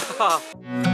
warahmatullahi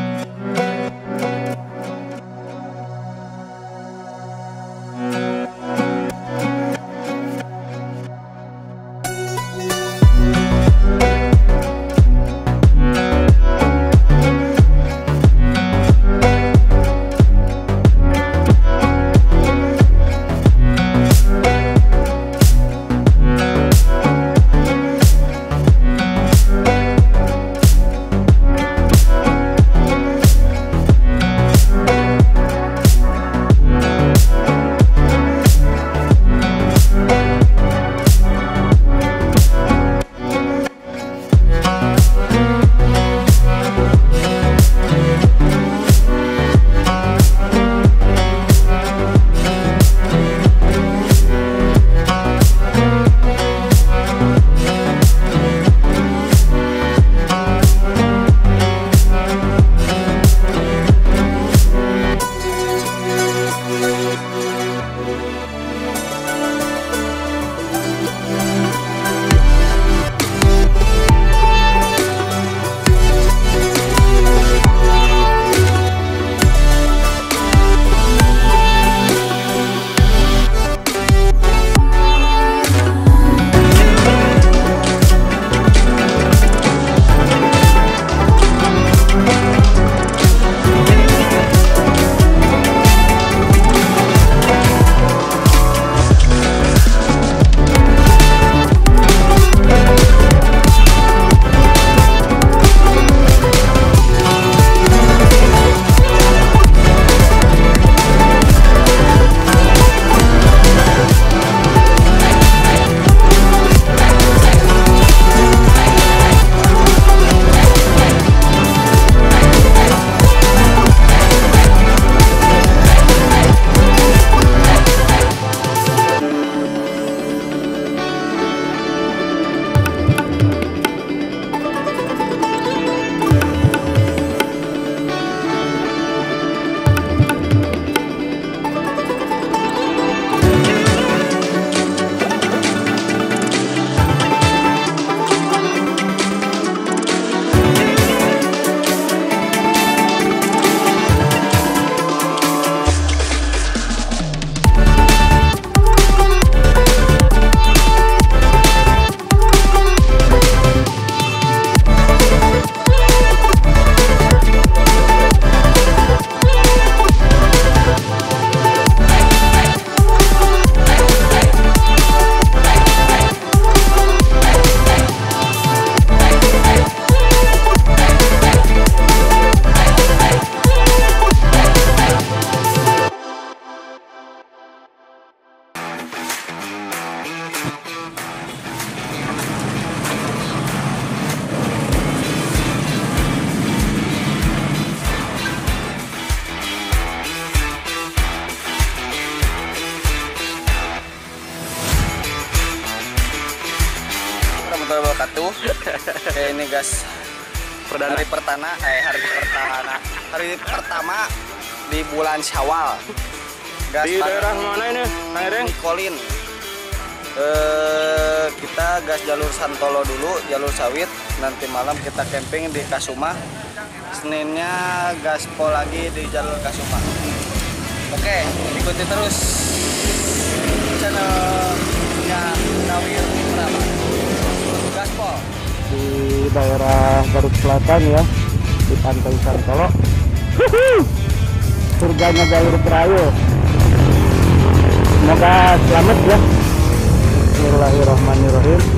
Di daerah mana ini, Kang Ereng? Kolin. Eh, kita gas jalur Santolo dulu, jalur sawit. Nanti malam kita camping di Kasuma. Seninnya gaspol lagi di jalur Kasuma. Oke, ikuti terus channelnya Nawir Prama. Gaspol. di daerah Garut Selatan ya di Pantai Santolo surganya jalur perayu semoga selamat ya. Bismillahirrahmanirrahim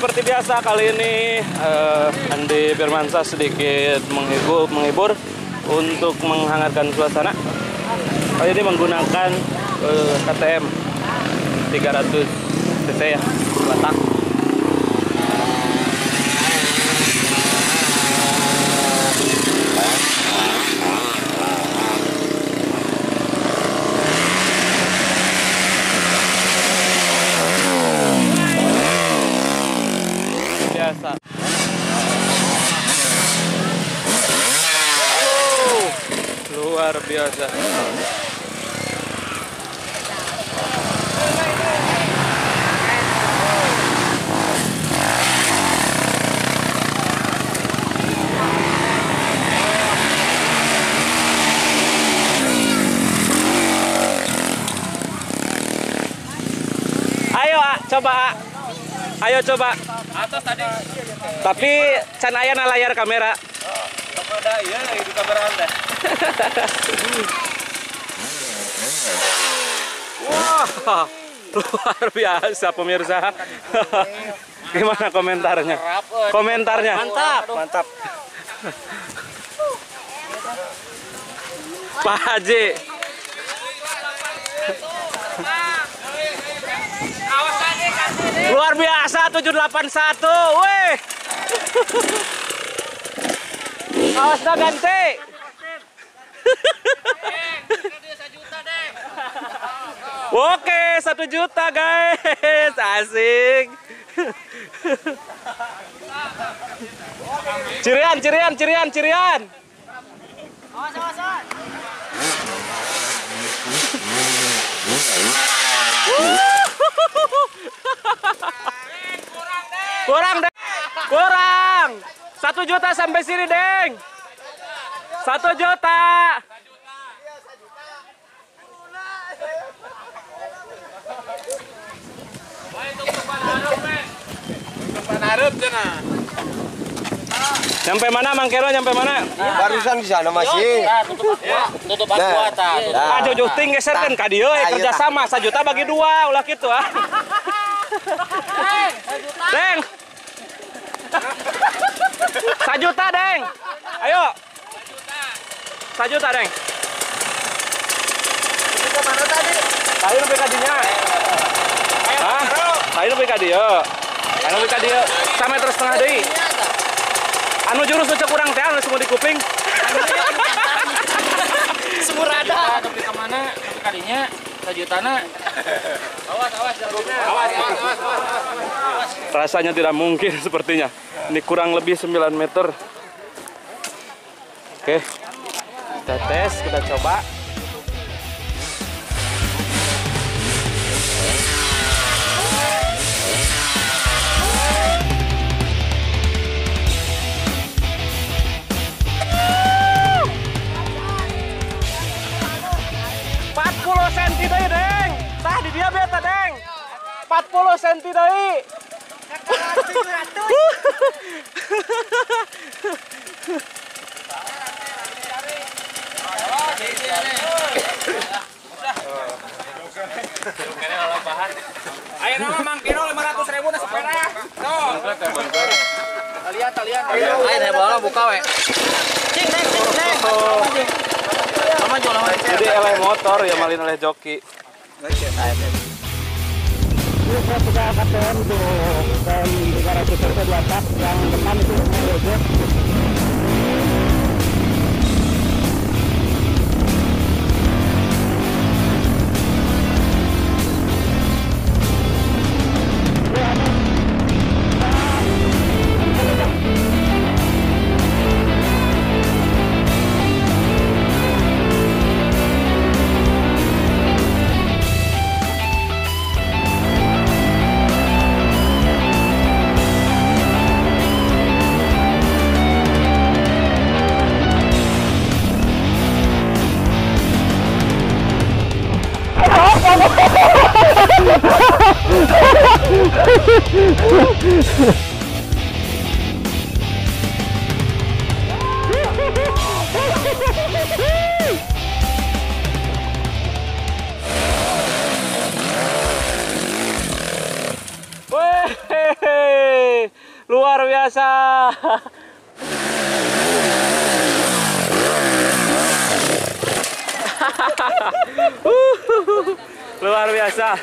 seperti biasa kali ini eh, Andi Firmansyah sedikit menghibur, menghibur untuk menghangatkan suasana. Kali ini menggunakan eh, KTM 300 cc ya, biasa. Oh, luar biasa. Ayo, A, coba. A. Ayo coba. Atas tadi. Tapi can aya na layar kamera. Kepada iya di kamera Anda. Wah, luar biasa pemirsa. Gimana komentarnya? Komentarnya. Mantap, mantap. Pak Haji. Luar biasa 781. Weh. Awas ganti. Oke, satu juta guys, asik. Cirian, cirian, cirian, cirian. Kurang, Deng. Kurang. Satu juta sampai sini, Deng. Satu juta. Nyampe mana, Mang Kero? Nyampe mana? Barusan di sana masih. tutup Nah, Ah, jauh ting geserkan ka dieu eh, Ayo, kerja sama juta bagi dua ulah gitu ah. Deng. Sajuta, Deng. Ayo. Sajuta, Deng. Tadi lebih ka dinya. Hah? Tadi lebih ka dieu. Anu lebih ka dieu. Sama meter setengah deui. Anu jurus nu cek urang teh anu semua di kuping. Semur ada. Tapi ke mana? Tapi kalinya sajutana. Awas, awas, awas, awas, awas. Rasanya tidak mungkin sepertinya. Ini kurang lebih 9 meter. Oke. Kita tes, kita coba. 40 senti deui. Ayo nama Mang Kino 500 ribu na sepeda. Tuh. Talian, talian. Ayo, ayo bola buka we. Cing, cing, cing, cing. Lama jual lama. Jadi eleh motor ya malin oleh joki. Ini saya punya KTM tuh dan 300 cc di atas yang depan itu Gojek. Luar biasa. luar biasa.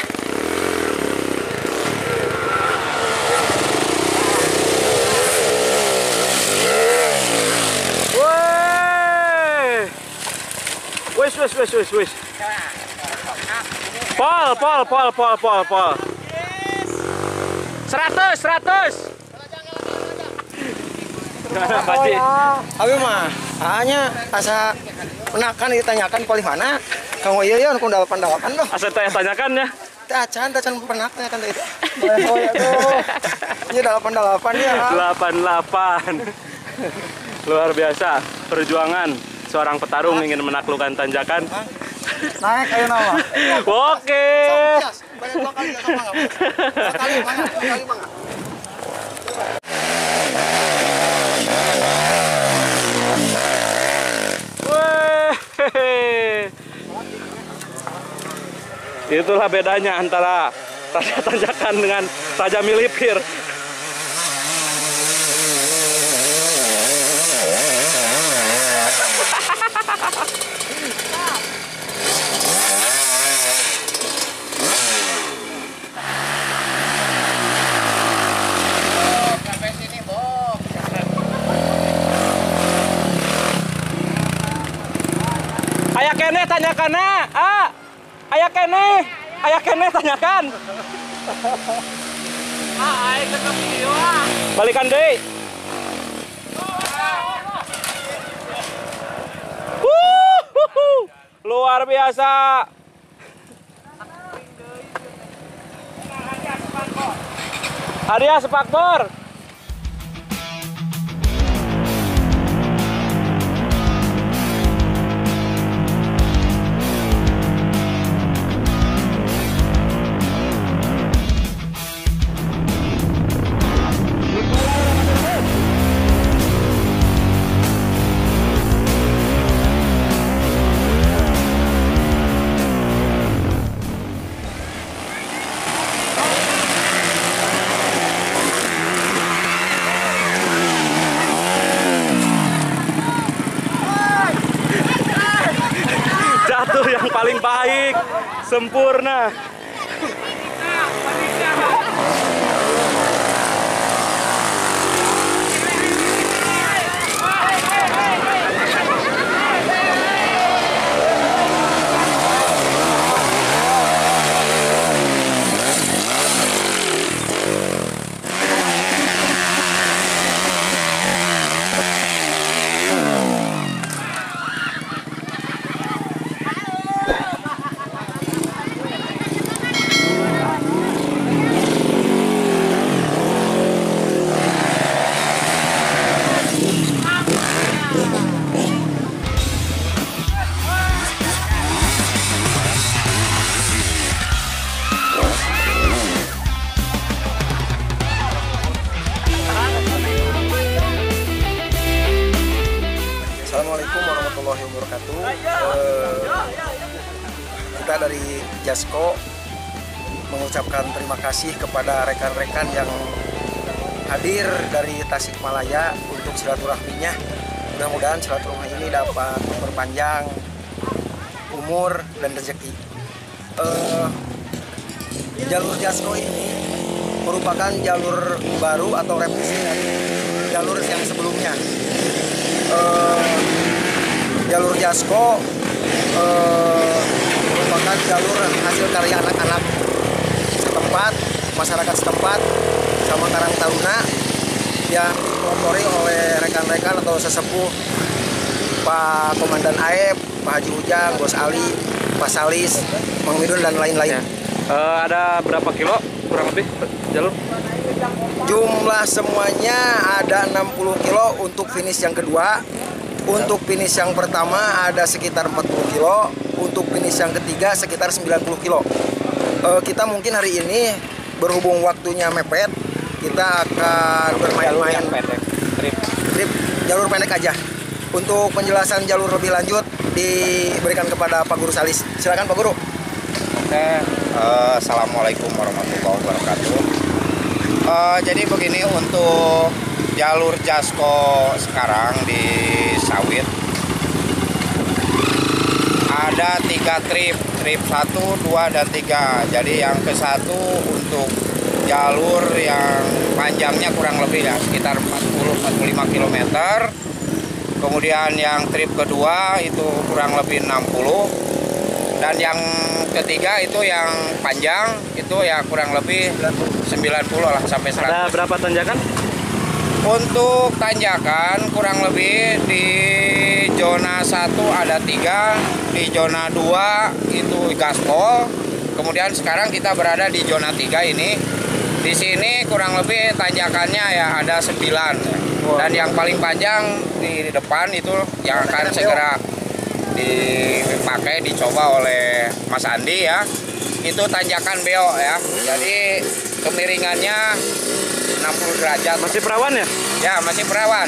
Wih. Wis, wis, wis, wis, wis. Pol, pol, pol, pol, pol, pol. Seratus, seratus. Ji? Abi mah hanya asa menakan ditanyakan paling mana? Kamu iya iya aku dalapan dalapan loh Asal tanya tanyakan ya. tacan tacan pernah kan itu oh ya tuh. Ini dalapan dalapan ya. 88. Luar biasa. Perjuangan seorang petarung ingin menaklukkan tanjakan. naik ayo nama. Oke. banyak dua kali ya dua kali mana dua kali mana Itulah bedanya antara raja tanjakan dengan raja milipir. Ayah kene tanyakan. Ayah kene, ayah kene tanyakan. Balikan deh. Luar biasa. Hadiah sepakbor. Sempurna. Warahmatullahi wabarakatuh Eh, kita dari Jasko mengucapkan terima kasih kepada rekan-rekan yang hadir dari Tasikmalaya untuk silaturahminya. Mudah-mudahan silaturahmi ini dapat memperpanjang umur dan rezeki. Eh, jalur Jasko ini merupakan jalur baru atau revisi dari jalur yang sebelumnya. Eh, jalur Jasko eh, merupakan jalur hasil karya anak-anak setempat, masyarakat setempat, sama Karang Taruna yang dipelopori oleh rekan-rekan atau sesepuh Pak Komandan Aep, Pak Haji Ujang, Bos Ali, Pak Salis, Mang Midun dan lain-lain. Eh, ada berapa kilo kurang lebih jalur? Jumlah semuanya ada 60 kilo untuk finish yang kedua. Untuk finish yang pertama ada sekitar 40 kilo. Untuk finish yang ketiga sekitar 90 kilo. Eh, kita mungkin hari ini berhubung waktunya mepet, kita akan bermain-main trip jalur pendek aja. Untuk penjelasan jalur lebih lanjut diberikan kepada Pak Guru Salis. Silakan Pak Guru. Oke, eh, assalamualaikum warahmatullahi wabarakatuh. Eh, jadi begini untuk jalur Jasko sekarang di Sawit ada tiga trip, trip 1, 2, dan 3. Jadi yang ke satu untuk jalur yang panjangnya kurang lebih ya sekitar 40-45 km. Kemudian yang trip kedua itu kurang lebih 60 dan yang ketiga itu yang panjang itu ya kurang lebih 90 lah sampai 100. Ada berapa tanjakan? Untuk tanjakan kurang lebih di zona 1 ada tiga, di zona 2 itu gaspol. Kemudian sekarang kita berada di zona 3 ini. Di sini kurang lebih tanjakannya ya ada 9. Dan yang paling panjang di depan itu yang akan segera dipakai dicoba oleh Mas Andi ya. Itu tanjakan beo ya. Jadi kemiringannya 60 derajat. Masih perawan ya? Ya, masih perawan.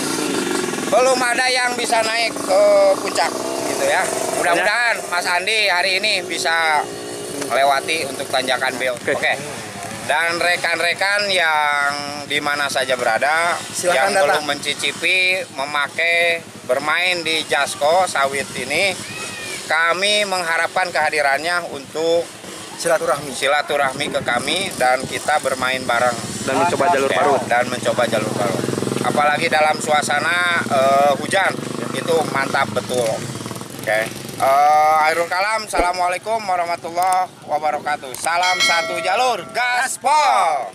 Belum ada yang bisa naik ke puncak gitu ya. Mudah-mudahan Mas Andi hari ini bisa melewati untuk tanjakan beo. Oke. Oke. Dan rekan-rekan yang di mana saja berada Silakan yang datang. belum mencicipi memakai bermain di Jasko sawit ini kami mengharapkan kehadirannya untuk Silaturahmi. silaturahmi ke kami dan kita bermain bareng Dan mencoba jalur Ya, baru. dan mencoba jalur baru. Apalagi dalam suasana eh, hujan itu mantap betul. Oke. Eh, Akhirul kalam, assalamualaikum warahmatullahi wabarakatuh. Salam satu jalur, gaspol.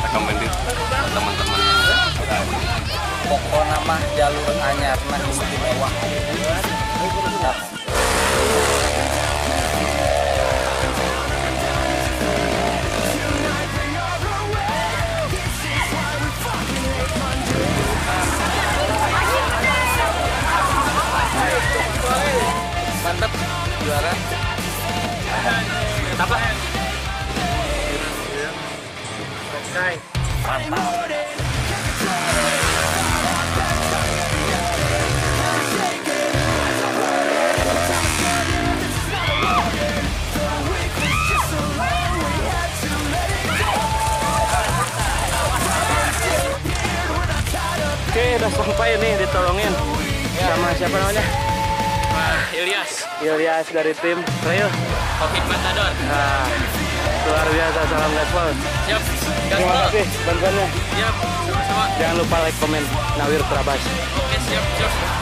Buat teman-teman Pokoknya mah jalur anyar mah istimewa. Mantap juara. Apa? Oke, udah sampai nih ditolongin. Sama siapa namanya? Ilyas, Ilyas dari tim Trail. Covid Matador. Nah, luar biasa salam gaspol. Siap. Terima kasih bantuannya. Siap. Sama-sama. Jangan lupa like, komen, Nawir Trabas. Oke, siap, siap.